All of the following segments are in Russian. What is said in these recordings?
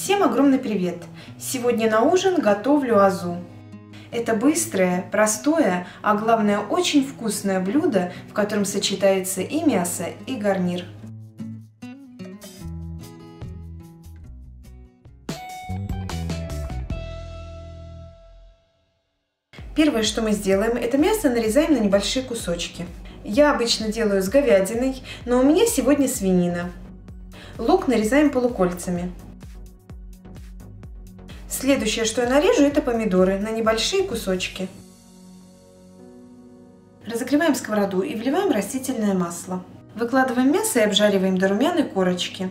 Всем огромный привет! Сегодня на ужин готовлю азу. Это быстрое, простое, а главное очень вкусное блюдо, в котором сочетается и мясо, и гарнир. Первое, что мы сделаем, это мясо нарезаем на небольшие кусочки. Я обычно делаю с говядиной, но у меня сегодня свинина. Лук нарезаем полукольцами. Следующее, что я нарежу, это помидоры на небольшие кусочки. Разогреваем сковороду и вливаем растительное масло. Выкладываем мясо и обжариваем до румяной корочки.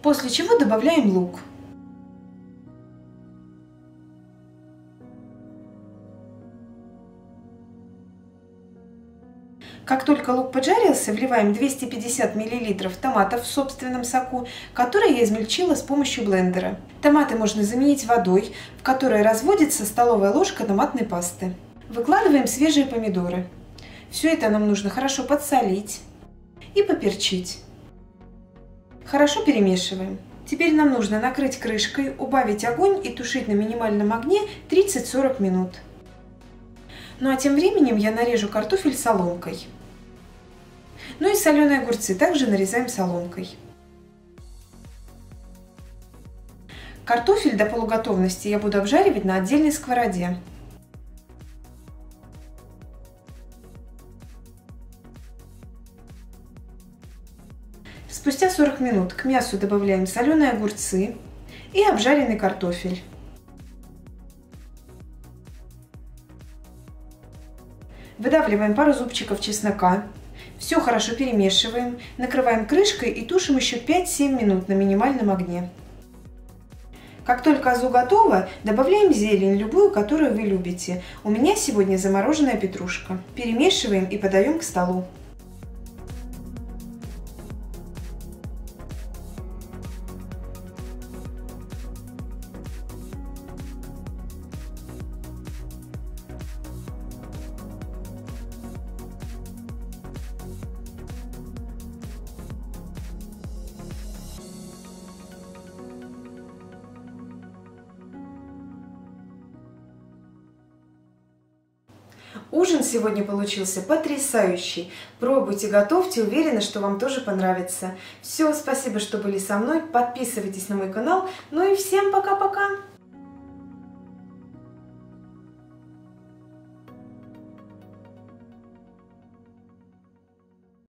После чего добавляем лук. Как только лук поджарился, вливаем 250 мл томатов в собственном соку, которые я измельчила с помощью блендера. Томаты можно заменить водой, в которой разводится столовая ложка томатной пасты. Выкладываем свежие помидоры. Все это нам нужно хорошо подсолить и поперчить. Хорошо перемешиваем. Теперь нам нужно накрыть крышкой, убавить огонь и тушить на минимальном огне 30-40 минут. Ну а тем временем я нарежу картофель соломкой. Ну и соленые огурцы также нарезаем соломкой. Картофель до полуготовности я буду обжаривать на отдельной сковороде. Спустя 40 минут к мясу добавляем соленые огурцы и обжаренный картофель. Выдавливаем пару зубчиков чеснока. Все хорошо перемешиваем, накрываем крышкой и тушим еще 5-7 минут на минимальном огне. Как только азу готова, добавляем зелень, любую, которую вы любите. У меня сегодня замороженная петрушка. Перемешиваем и подаем к столу. Ужин сегодня получился потрясающий. Пробуйте, готовьте, уверена, что вам тоже понравится. Все, спасибо, что были со мной. Подписывайтесь на мой канал. Ну и всем пока-пока!